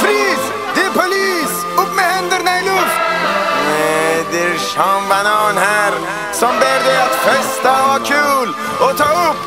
Fris! Det är polis! Upp med händerna i luft! Nej, det är Sean Banan här som ber dig att festa och ha kul och ta upp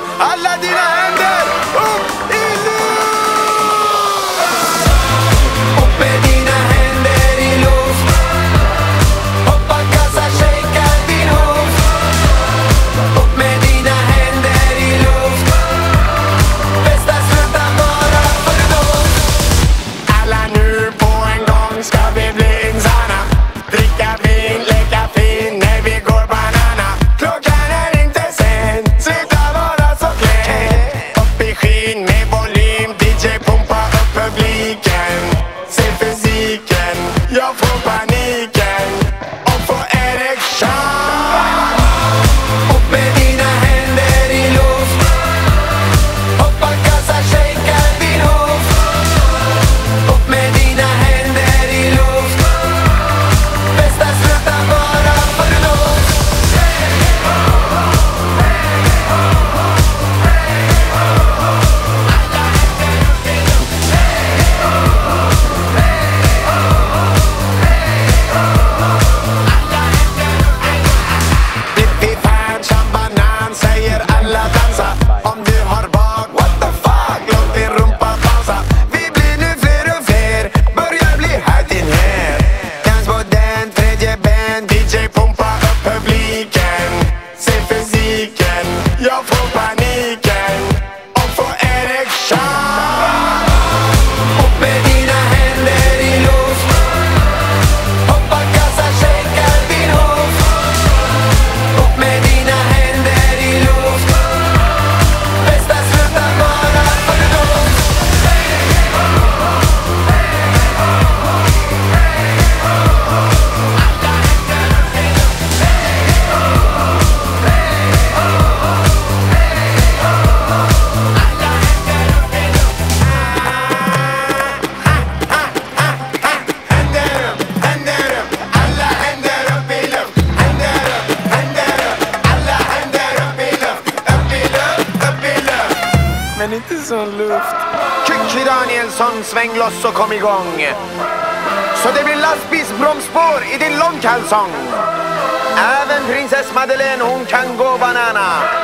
men inte sån luft. Kyckli Danielsson, sväng loss och kom igång. Så det blir lastbilsbromsspår i din långkalsong. Även prinsess Madeleine, hon kan gå banana.